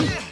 Yeah.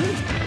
Hmm.